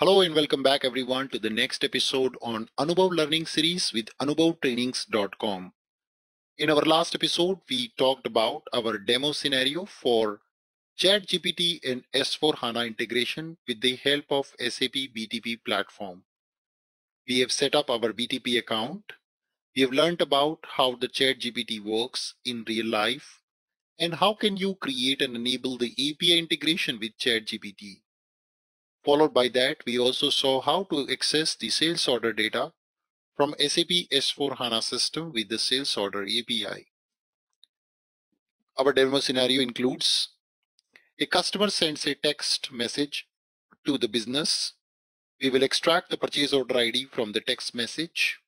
Hello and welcome back everyone to the next episode on Anubhav Learning Series with AnubhavTrainings.com. In our last episode, we talked about our demo scenario for ChatGPT and S4 HANA integration with the help of SAP BTP platform. We have set up our BTP account. We have learned about how the ChatGPT works in real life and how can you create and enable the API integration with ChatGPT. Followed by that, we also saw how to access the sales order data from SAP S4 HANA system with the sales order API. Our demo scenario includes a customer sends a text message to the business. We will extract the purchase order ID from the text message.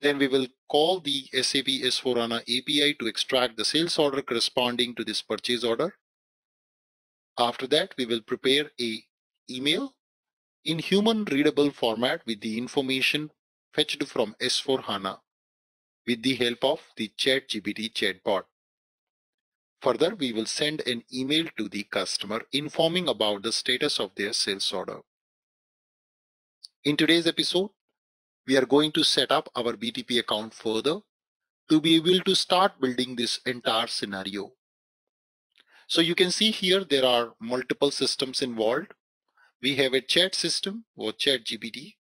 Then we will call the SAP S4 HANA API to extract the sales order corresponding to this purchase order. After that, we will prepare a email in human readable format with the information fetched from S4 HANA with the help of the ChatGPT chatbot. Further, we will send an email to the customer informing about the status of their sales order. In today's episode, we are going to set up our BTP account further to be able to start building this entire scenario. So you can see here there are multiple systems involved we have a chat system or chat GPT.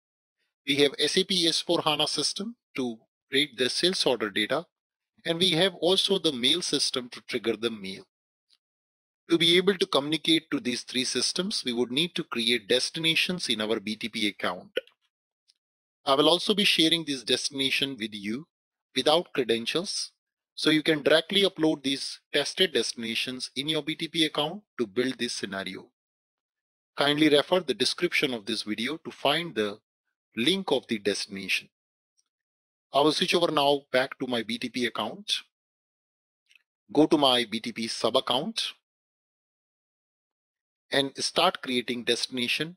We have SAP S4 HANA system to read the sales order data. And we have also the mail system to trigger the mail. To be able to communicate to these three systems, we would need to create destinations in our BTP account. I will also be sharing this destination with you without credentials. So you can directly upload these tested destinations in your BTP account to build this scenario. Kindly refer the description of this video to find the link of the destination. I will switch over now back to my BTP account. Go to my BTP sub account and start creating destination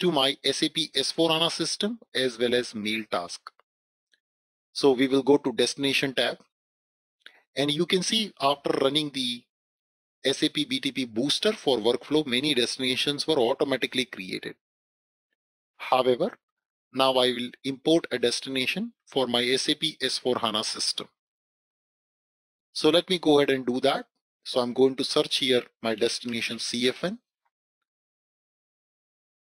to my SAP S4 HANA system as well as mail task. So we will go to destination tab and you can see after running the SAP BTP Booster for workflow, many destinations were automatically created. However, now I will import a destination for my SAP S4 HANA system. So let me go ahead and do that. So I'm going to search here my destination CFN.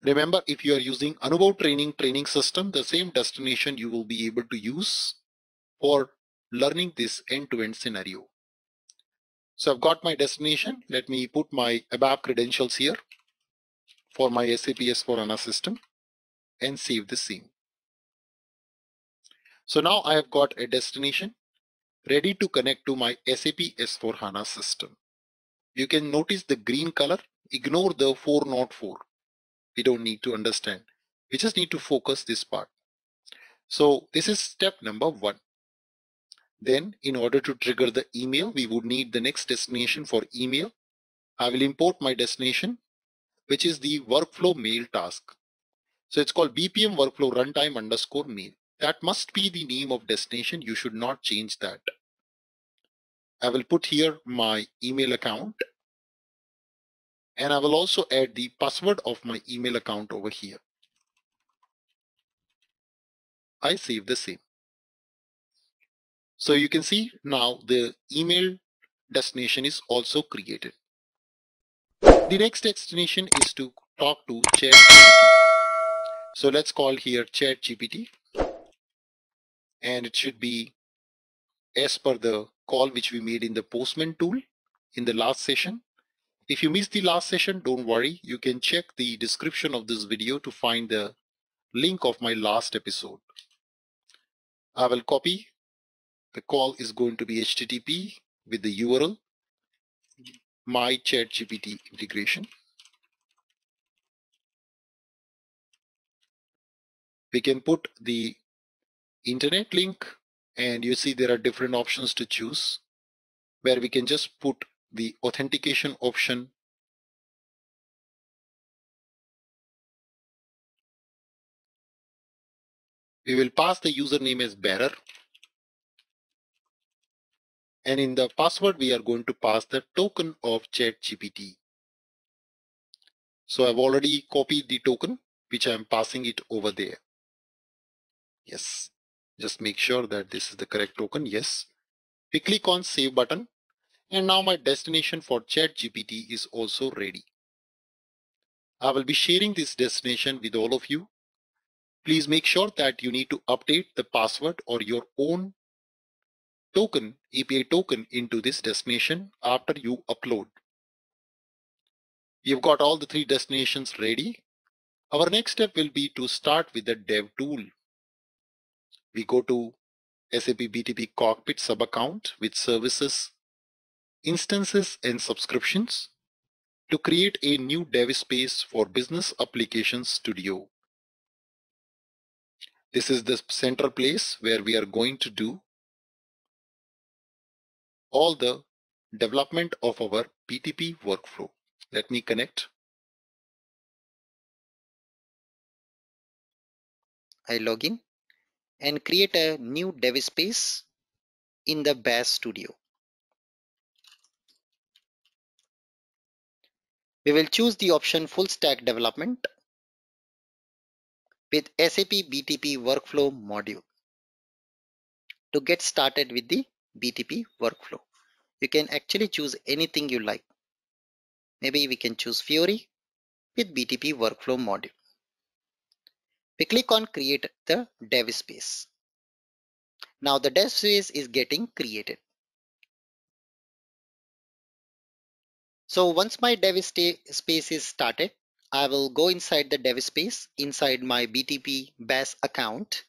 Remember, if you are using Anubhav Training training system, the same destination you will be able to use for learning this end-to-end -end scenario. So I've got my destination. Let me put my ABAP credentials here for my SAP S4 HANA system and save the same. So now I have got a destination ready to connect to my SAP S4 HANA system. You can notice the green color. Ignore the 404. We don't need to understand. We just need to focus this part. So this is step number one. Then in order to trigger the email, we would need the next destination for email. I will import my destination, which is the workflow mail task. So it's called BPM workflow runtime underscore mail. That must be the name of destination. You should not change that. I will put here my email account. And I will also add the password of my email account over here. I save the same. So you can see now the email destination is also created. The next destination is to talk to ChatGPT. So let's call here ChatGPT and it should be as per the call which we made in the Postman tool in the last session. If you missed the last session, don't worry. You can check the description of this video to find the link of my last episode. I will copy the call is going to be HTTP with the URL my ChatGPT integration. We can put the internet link and you see there are different options to choose where we can just put the authentication option we will pass the username as bearer and in the password we are going to pass the token of ChatGPT. So I've already copied the token which I'm passing it over there. Yes, just make sure that this is the correct token. Yes, we click on save button and now my destination for ChatGPT is also ready. I will be sharing this destination with all of you. Please make sure that you need to update the password or your own token, API token into this destination after you upload. You've got all the three destinations ready. Our next step will be to start with the dev tool. We go to SAP BTP Cockpit sub-account with services, instances and subscriptions to create a new dev space for Business Application Studio. This is the central place where we are going to do all the development of our BTP workflow. Let me connect. I log in and create a new dev space in the Bash Studio. We will choose the option full stack development with SAP BTP workflow module to get started with the BTP workflow. You can actually choose anything you like. Maybe we can choose Fiori with BTP workflow module. We click on create the dev space. Now the dev space is getting created. So once my dev space is started, I will go inside the dev space inside my BTP Bash account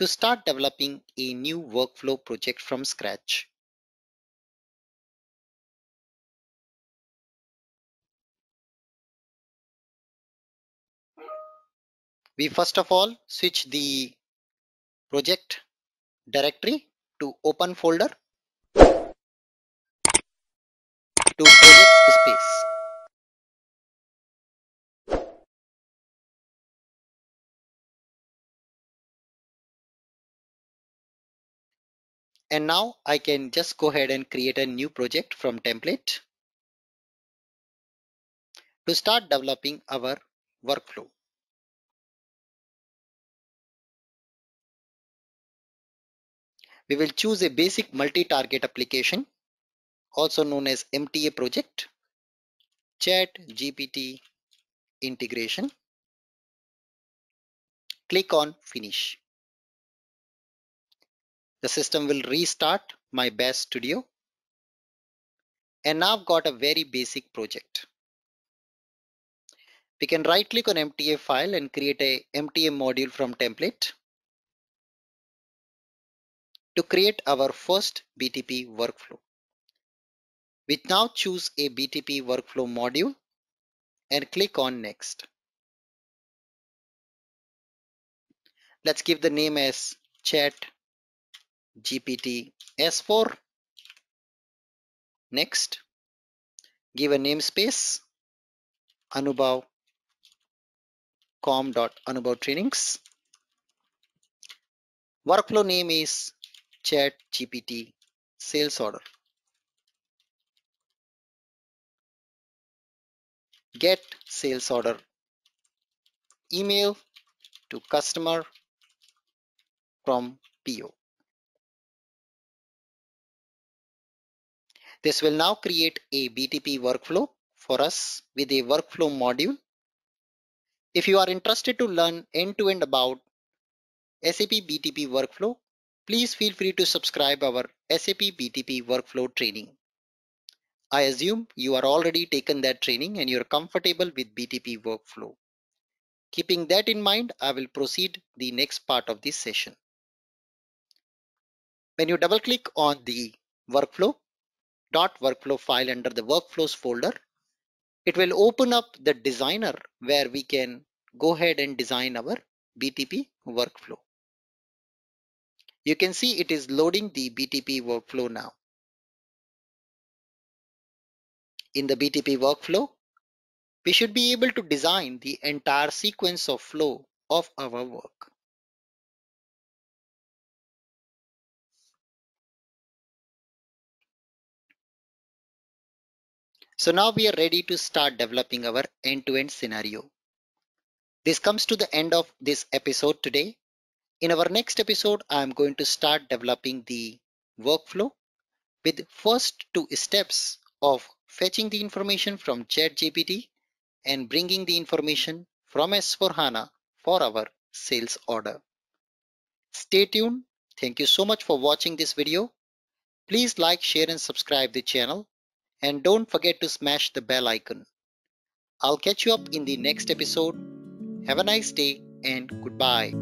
to start developing a new workflow project from scratch. we first of all switch the project directory to open folder to project space. And now I can just go ahead and create a new project from template to start developing our workflow. We will choose a basic multi-target application, also known as MTA project, chat GPT integration. Click on finish. The system will restart my Bash Studio. And now I've got a very basic project. We can right click on MTA file and create a MTA module from template to create our first BTP workflow. We now choose a BTP workflow module and click on next. Let's give the name as chat GPT S4. Next, give a namespace Anubhav com.anubhav trainings. Workflow name is chat GPT sales order. Get sales order email to customer from PO. This will now create a BTP workflow for us with a workflow module. If you are interested to learn end-to-end -end about SAP BTP workflow, Please feel free to subscribe our SAP BTP workflow training. I assume you are already taken that training and you're comfortable with BTP workflow. Keeping that in mind, I will proceed the next part of this session. When you double click on the workflow, workflow file under the workflows folder, it will open up the designer where we can go ahead and design our BTP workflow. You can see it is loading the BTP workflow now. In the BTP workflow, we should be able to design the entire sequence of flow of our work. So now we are ready to start developing our end-to-end -end scenario. This comes to the end of this episode today. In our next episode, I am going to start developing the workflow with first two steps of fetching the information from ChatGPT and bringing the information from S4HANA for our sales order. Stay tuned. Thank you so much for watching this video. Please like, share and subscribe the channel and don't forget to smash the bell icon. I'll catch you up in the next episode. Have a nice day and goodbye.